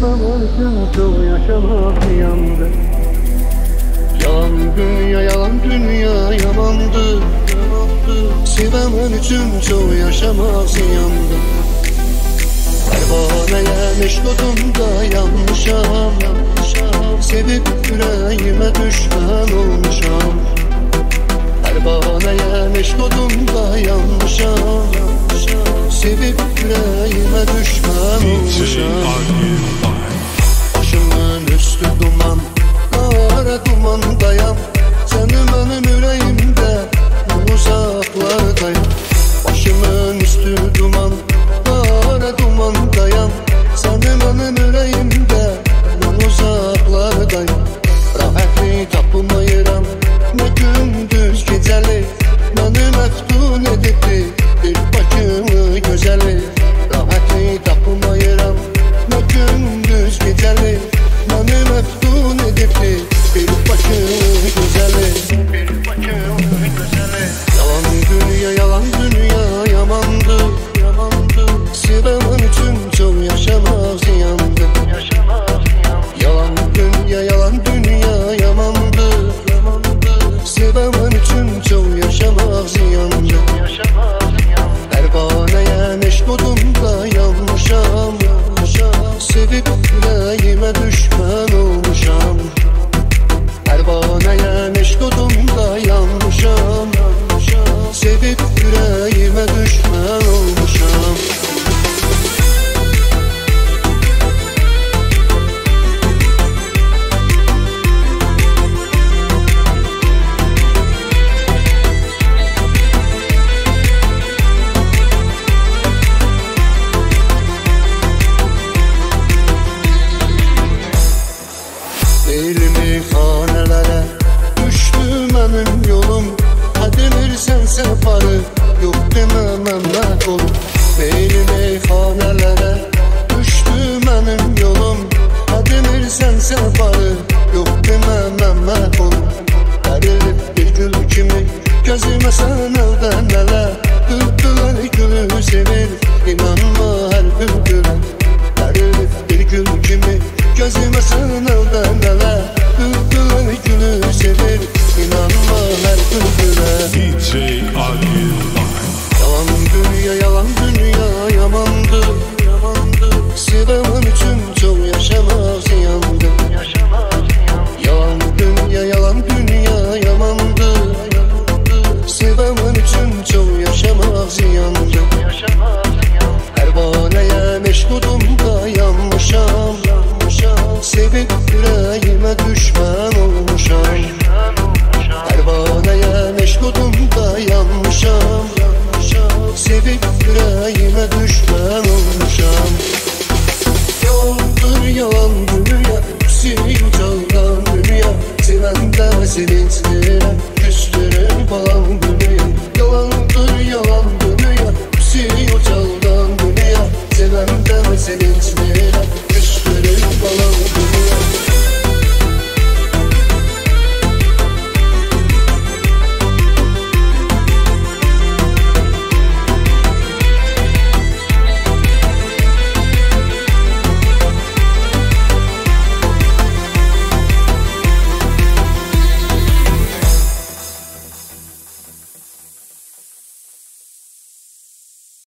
Yaşamadım çok yaşamak yandı Yalan dünya yalan dünya yamandı, yamandı. Sevemem için çok yaşamak yandı Pervaneye meşgudumda yanmışam Sevip yüreğime düşman olmuşam Pervaneye meşgudum girl Beyni meyhanelere düştü benim yolum. Hadi mirsen sen barı yok deme. Sana düşman olmuşam. Yalandır yalan dünya Senin çaldan dünya. Seven de sevinçlere Küstürür falan dünya. Yalandır yalan dünya Senin çaldan dünya. Seven de sevinçlere Küstürür falan dünya.